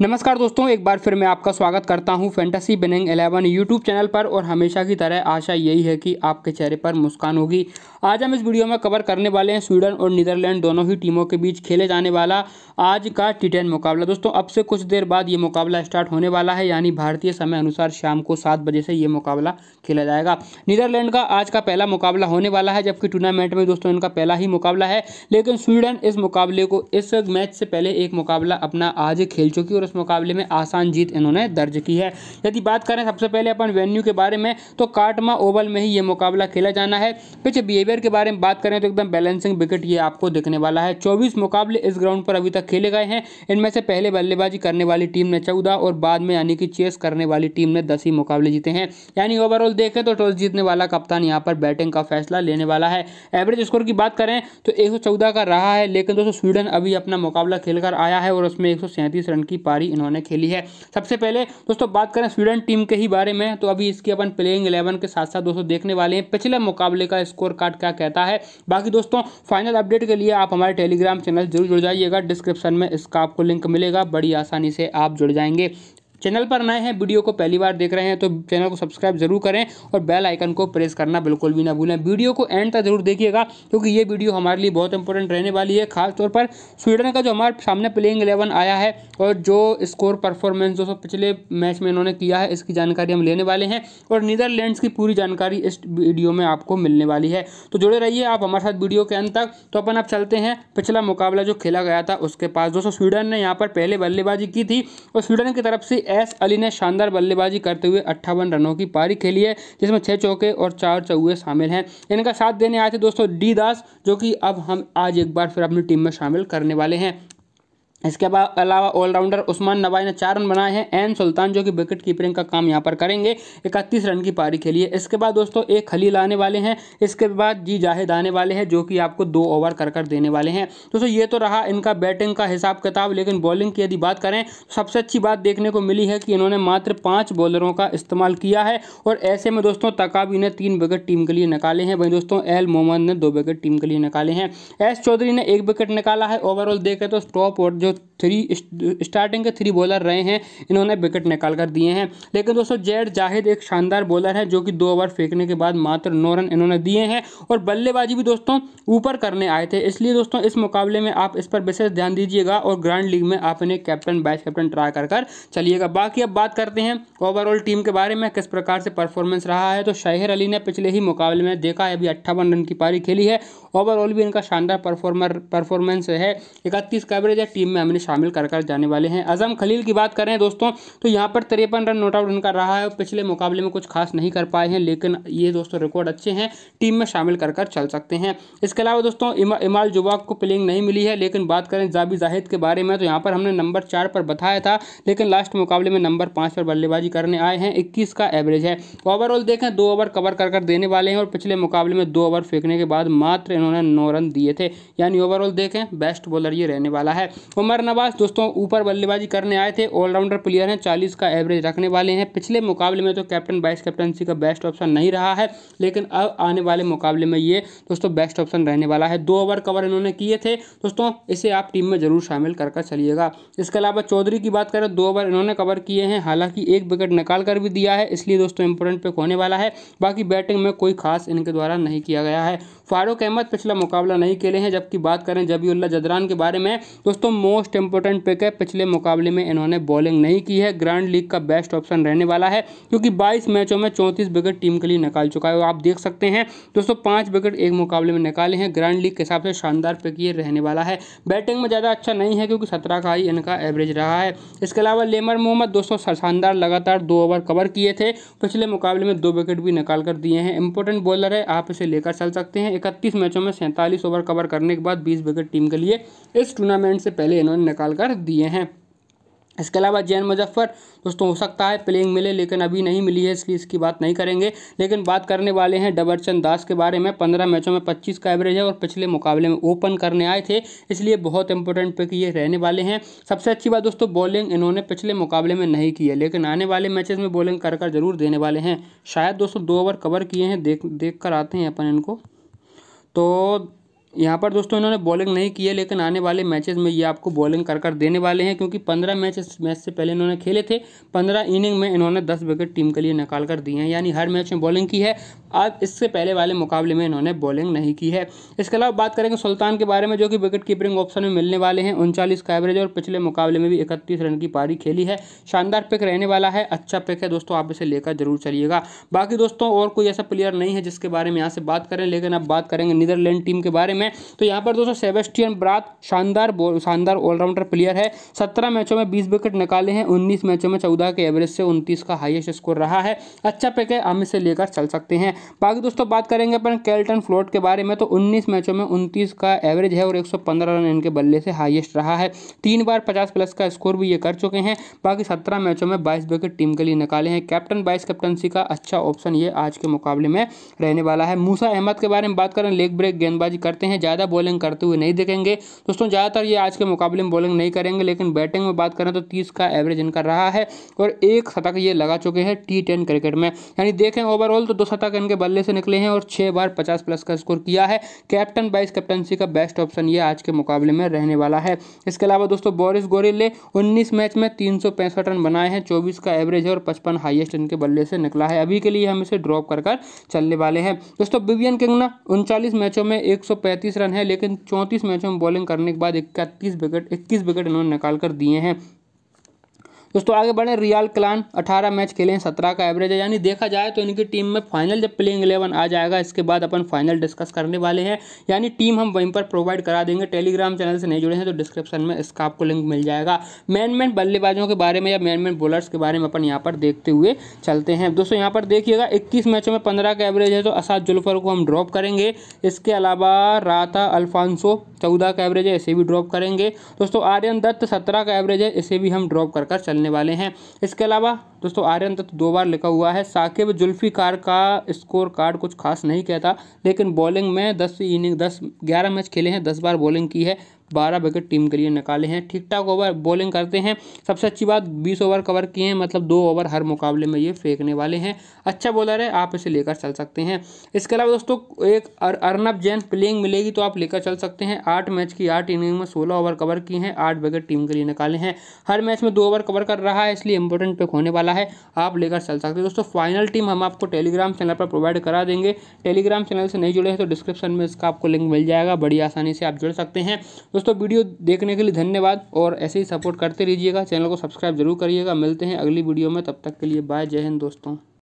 नमस्कार दोस्तों, एक बार फिर मैं आपका स्वागत करता हूँ फैंटेसी बिनिंग 11 यूट्यूब चैनल पर और हमेशा की तरह आशा यही है कि आपके चेहरे पर मुस्कान होगी। आज हम इस वीडियो में कवर करने वाले हैं स्वीडन और नीदरलैंड दोनों ही टीमों के बीच खेले जाने वाला आज का टी टेन मुकाबला। दोस्तों, अब से कुछ देर बाद ये मुकाबला स्टार्ट होने वाला है, यानी भारतीय समय अनुसार शाम को सात बजे से ये मुकाबला खेला जाएगा। नीदरलैंड का आज का पहला मुकाबला होने वाला है, जबकि टूर्नामेंट में दोस्तों इनका पहला ही मुकाबला है, लेकिन स्वीडन इस मुकाबले को, इस मैच से पहले एक मुकाबला अपना आज खेल चुकी और उस मुकाबले में आसान जीत इन्होंने दर्ज की है। यदि बात करें सबसे पहले अपन वेन्यू के बारे में तो काटमा ओवल में ही ये मुकाबला खेला जाना है। पिच बिहेवियर के बारे में बात करें तो एकदम बैलेंसिंग विकेट ये आपको दिखने वाला है। चौबीस मुकाबले इस ग्राउंड पर अभी तक खेले गए हैं। इनमें से पहले बल्लेबाजी करने वाली टीम ने चौदह और बाद में यानी कि चेस करने वाली टीम ने दस ही मुकाबले जीते हैं। यानी ओवरऑल देखें तो टॉस जीतने वाला कप्तान यहाँ पर बैटिंग का फैसला लेने वाला है। एवरेज स्कोर की बात करें तो एक का रहा है, लेकिन दोस्तों स्वीडन अभी अपना मुकाबला खेलकर आया है और उसमें एक सौ सैंतीस रन की पारी इन्होंने खेली है। सबसे पहले दोस्तों बात करें स्वीडन टीम के ही बारे में तो अभी इसकी अपन प्लेइंग इलेवन के साथ साथ दोस्तों देखने वाले हैं। पिछले मुकाबले का स्कोर कार्ड क्या कहता है? बाकी दोस्तों फाइनल अपडेट के लिए आप हमारे टेलीग्राम चैनल ज़रूर जुड़ जाइएगा। डिस्क्रिप्शन में इसका आपको लिंक मिलेगा। बड़ी आसानी से आप जुड़ जाएँगे। चैनल पर नए हैं, वीडियो को पहली बार देख रहे हैं तो चैनल को सब्सक्राइब ज़रूर करें और बेल आइकन को प्रेस करना बिल्कुल भी ना भूलें। वीडियो को एंड तक ज़रूर देखिएगा, क्योंकि ये वीडियो हमारे लिए बहुत इंपॉर्टेंट रहने वाली है खासतौर पर स्वीडन का जो हमारे सामने प्लेइंग इलेवन आया है और जो स्कोर परफॉर्मेंस जो पिछले मैच में इन्होंने किया है, इसकी जानकारी हम लेने वाले हैं और नीदरलैंड्स की पूरी जानकारी इस वीडियो में आपको मिलने वाली है। तो जुड़े रहिए आप हमारे साथ वीडियो के अंत तक। तो अपन आप चलते हैं, पिछला मुकाबला जो खेला गया था, उसके पास दोस्तों स्वीडन ने यहाँ पर पहले बल्लेबाजी की थी और स्वीडन की तरफ़ से एस अली ने शानदार बल्लेबाजी करते हुए अट्ठावन रनों की पारी खेली है, जिसमें छः चौके और चार चौके शामिल हैं। इनका साथ देने आए थे दोस्तों डी दास, जो कि अब हम आज एक बार फिर अपनी टीम में शामिल करने वाले हैं। इसके अलावा ऑलराउंडर उस्मान नवाई ने चार रन बनाए हैं। एन सुल्तान जो कि विकेट कीपरिंग का काम यहाँ पर करेंगे, इकतीस रन की पारी खेली है इसके बाद दोस्तों, एक खलील आने वाले हैं। इसके बाद जी जाहिद आने वाले हैं, जो कि आपको दो ओवर कर कर देने वाले हैं। दोस्तों, ये तो रहा इनका बैटिंग का हिसाब किताब, लेकिन बॉलिंग की यदि बात करें तो सबसे अच्छी बात देखने को मिली है कि इन्होंने मात्र पाँच बॉलरों का इस्तेमाल किया है, और ऐसे में दोस्तों, तकाबी ने तीन विकेट टीम के लिए निकाले हैं। वहीं दोस्तों, एल मोहम्मद ने दो विकेट टीम के लिए निकाले हैं। एस चौधरी ने एक विकेट निकाला है। ओवरऑल देखें तो टॉप और जो जो थ्री स्टार्टिंग के थ्री बॉलर रहे हैं, इन्होंने विकेट निकाल कर दिए हैं। लेकिन दोस्तों, जैड जाहिद एक शानदार बॉलर है, जो कि दो ओवर फेंकने के बाद मात्र नौ रन इन्होंने दिए हैं और बल्लेबाजी भी दोस्तों ऊपर करने आए थे। इसलिए दोस्तों, इस मुकाबले में आप इस पर विशेष ध्यान दीजिएगा और ग्रांड लीग में आप इन्हें कैप्टन वाइस कैप्टन ट्राई कर कर चलिएगा। बाकी अब बात करते हैं ओवरऑल टीम के बारे में, किस प्रकार से परफॉर्मेंस रहा है। तो शाहिर अली ने पिछले ही मुकाबले में देखा है, अभी अट्ठावन रन की पारी खेली है। ओवरऑल भी इनका शानदार परफॉर्मर परफॉर्मेंस है। इकतीस का एवरेज है टीम में हमने शामिल कर कर जाने वाले हैं। अजम खलील की बात करें दोस्तों तो यहाँ पर तिरपन रन नोट आउट इनका रहा है पिछले मुकाबले में कुछ खास नहीं कर पाए हैं लेकिन ये दोस्तों रिकॉर्ड अच्छे हैं टीम में शामिल कर कर चल सकते हैं। इसके अलावा दोस्तों इमा, इमाल जुबाक को प्लेइंग नहीं मिली है लेकिन बात करें जाबी जाहिद के बारे में तो यहाँ पर हमने नंबर चार पर बताया था लेकिन लास्ट मुकाबले में नंबर पाँच पर बल्लेबाजी करने आए हैं इक्कीस का एवरेज है। ओवरऑल देखें दो ओवर कवर कर कर देने वाले हैं और पिछले मुकाबले में दो ओवर फेंकने के बाद मात्र इन्होंने नौ रन दिए थे। यानी ओवरऑल देखें बेस्ट बॉलर ये रहने वाला है। उमर नवाज़ दोस्तों, ऊपर बल्लेबाजी करने आए थे। ऑलराउंडर प्लेयर हैं। चालीस का एवरेज रखने वाले हैं। पिछले मुकाबले में तो कैप्टन वाइस कैप्टनसी का बेस्ट ऑप्शन नहीं रहा है, लेकिन अब आने वाले मुकाबले में ये, दोस्तों, बेस्ट ऑप्शन रहने वाला है। दो ओवर कवर इन्होंने किए थे। दोस्तों, इसे आप टीम में ज़रूर शामिल कर चलिएगा। इसके अलावा चौधरी की बात करें, दो ओवर इन्होंने कवर किए हैं। हालाँकि एक विकेट निकाल कर भी दिया है, इसलिए दोस्तों इंपॉर्टेंट पिक होने वाला है। बाकी बैटिंग में कोई खास इनके द्वारा नहीं किया गया है। फारूक अहमद पिछला मुकाबला नहीं खेले हैं। जबकि बात करें जबीउल्ला जदरान के बारे में, दोस्तों मोस्ट इंपॉर्टेंट पिक है। पिछले मुकाबले में इन्होंने बॉलिंग नहीं की है। ग्रैंड लीग का बेस्ट ऑप्शन रहने वाला है, क्योंकि 22 मैचों में चौंतीस विकेट टीम के लिए निकाल चुका है। आप देख सकते हैं, दोस्तों, पाँच विकेट एक मुकाबले में निकाले हैं। ग्रैंड लीग के हिसाब से शानदार पिक ये रहने वाला है। बैटिंग में ज़्यादा अच्छा नहीं है, क्योंकि सत्रह का ही इनका एवरेज रहा है। इसके अलावा लेमर मोहम्मद दोस्तों शानदार लगातार दो ओवर कवर किए थे। पिछले मुकाबले में दो विकेट भी निकाल कर दिए हैं। इंपॉर्टेंट बॉलर है, आप इसे लेकर चल सकते हैं। इकतीस मैचों में सैंतालीस ओवर कवर करने के बाद बीस विकेट टीम के लिए इस टूर्नामेंट से पहले इन्होंने निकाल कर दिए हैं। इसके अलावा जैन मुजफ्फर, दोस्तों, हो सकता है प्लेइंग मिले, लेकिन अभी नहीं मिली है इसलिए इसकी बात नहीं करेंगे। लेकिन बात करने वाले हैं डबरचंद दास के बारे में। पंद्रह मैचों में पच्चीस का एवरेज है और पिछले मुकाबले में ओपन करने आए थे, इसलिए बहुत इंपॉर्टेंट पिक ये रहने वाले हैं। सबसे अच्छी बात, दोस्तों बॉलिंग इन्होंने पिछले मुकाबले में नहीं की है, लेकिन आने वाले मैचेज में बॉलिंग कर कर ज़रूर देने वाले हैं। शायद, दोस्तों, दो ओवर कवर किए हैं, देख देख कर आते हैं अपन इनको। तो यहाँ पर दोस्तों इन्होंने बॉलिंग नहीं की है लेकिन आने वाले मैचेस में ये आपको बॉलिंग कर कर देने वाले हैं, क्योंकि पंद्रह मैच इस मैच से पहले इन्होंने खेले थे। पंद्रह इनिंग में इन्होंने दस विकेट टीम के लिए निकाल कर दिए हैं, यानी हर मैच में बॉलिंग की है। आज इससे पहले वाले मुकाबले में इन्होंने बॉलिंग नहीं की है। इसके अलावा बात करेंगे सुल्तान के बारे में, जो कि विकेट कीपरिंग ऑप्शन में मिलने वाले हैं। उनचालीस का एवरेज और पिछले मुकाबले में भी इकतीस रन की पारी खेली है। शानदार पिक रहने वाला है अच्छा पिक है दोस्तों, आप इसे लेकर ज़रूर चलिएगा। बाकी दोस्तों, और कोई ऐसा प्लेयर नहीं है जिसके बारे में यहाँ से बात करें, लेकिन अब बात करेंगे नीदरलैंड टीम के बारे में। तो यहाँ पर दोस्तों सेबेस्टियन ब्रात शानदार शानदार ऑलराउंडर प्लेयर है। सत्रह मैचों में बीस विकेट निकाले हैं। उन्नीस मैचों में चौदह के एवरेज से उनतीस का हाइएस्ट स्कोर रहा है। अच्छा पिक है। हम इसे लेकर चल सकते हैं। बाकी दोस्तों बात करेंगे अपन कैल्टन फ्लोट के बारे में। तो उन्नीस मैचों में उनतीस का एवरेज है और एक रन इनके बल्ले से हाइएस्ट रहा है। तीन बार पचास प्लस का स्कोर भी ये कर चुके हैं। बाकी सत्रह मैचों में बाईस विकेट टीम के लिए निकाले हैं। कैप्टन बाईस कैप्टनसी का अच्छा ऑप्शन ये आज के मुकाबले में रहने वाला है। मूसा अहमद के बारे में बात करें। लेग ब्रेक गेंदबाजी करते हैं ज़्यादा बॉलिंग करते हुए नहीं देखेंगे। दोस्तों, ज़्यादातर ये आज के मुकाबले में बॉलिंग नहीं करेंगे, लेकिन बैटिंग में बात करें तो तीस का एवरेज इनका रहा है और एक शतक ये लगा चुके हैं टी क्रिकेट में। यानी देखें ओवरऑल तो दो शतक इनके बल्ले से निकले हैं और छः बार पचास प्लस का स्कोर किया है। कैप्टन बाइस कैप्टनसी का बेस्ट ऑप्शन ये आज के मुकाबले में रहने वाला है। इसके अलावा दोस्तों बोरिस गोरिल्ले उन्नीस मैच में तीन सौ पैंसठ रन बनाए हैं, चौबीस का एवरेज है और पचपन हाइएस्ट इनके बल्ले से निकला है। अभी के लिए हम इसे ड्रॉप कर कर चलने वाले हैं। दोस्तों बिवियन किंग ना उनचालीस मैचों में एक सौ रन है, लेकिन चौंतीस मैचों में बॉलिंग करने के बाद इकतीस विकेट, इक्कीस विकेट इन्होंने निकाल कर दिए हैं। दोस्तों, आगे बढ़े रियाल क्लान। 18 मैच खेले हैं, सत्रह का एवरेज है। यानी देखा जाए तो इनकी टीम में फाइनल जब प्लेइंग इलेवन आ जाएगा, इसके बाद अपन फाइनल डिस्कस करने वाले हैं। यानी टीम हम वहीं पर प्रोवाइड करा देंगे। टेलीग्राम चैनल से नहीं जुड़े हैं तो डिस्क्रिप्शन में इसका आपको लिंक मिल जाएगा। मैन मैन बल्लेबाजों के बारे में या मैन मैन बॉलर्स के बारे में अपन यहाँ पर देखते हुए चलते हैं। दोस्तों, यहाँ पर देखिएगा, इक्कीस मैचों में पंद्रह का एवरेज है तो असाद जुल्फर को हम ड्रॉप करेंगे। इसके अलावा राता अल्फांसो, चौदह का एवरेज है, इसे भी ड्रॉप करेंगे। दोस्तों, आर्यन दत्त सत्रह का एवरेज है, इसे भी हम ड्रॉप कर कर चलने वाले हैं। इसके अलावा, दोस्तों, आर्यन दत्त दो बार लिखा हुआ है। साकिब जुल्फिकार का स्कोर कार्ड कुछ खास नहीं कहता, लेकिन बॉलिंग में दस इनिंग, दस, ग्यारह मैच खेले हैं, दस बार बॉलिंग की है। बारह विकेट टीम के लिए निकाले हैं। ठीक ठाक ओवर बॉलिंग करते हैं। सबसे अच्छी बात, बीस ओवर कवर किए हैं मतलब दो ओवर हर मुकाबले में ये फेंकने वाले हैं। अच्छा बॉलर है, आप इसे लेकर चल सकते हैं। इसके अलावा दोस्तों, एक अर्नब जैन प्लेइंग मिलेगी तो आप लेकर चल सकते हैं। आठ मैच की आठ इनिंग में सोलह ओवर कवर किए हैं, आठ विकेट टीम के लिए निकाले हैं। हर मैच में दो ओवर कवर कर रहा है, इसलिए इंपॉर्टेंट पिक होने वाला है। आप लेकर चल सकते हैं। दोस्तों फाइनल टीम हम आपको टेलीग्राम चैनल पर प्रोवाइड करा देंगे। टेलीग्राम चैनल से नहीं जुड़े हैं तो डिस्क्रिप्शन में इसका आपको लिंक मिल जाएगा। बड़ी आसानी से आप जुड़ सकते हैं। दोस्तों, वीडियो देखने के लिए धन्यवाद और ऐसे ही सपोर्ट करते रहिएगा। चैनल को सब्सक्राइब ज़रूर करिएगा। मिलते हैं अगली वीडियो में। तब तक के लिए बाय। जय हिंद दोस्तों।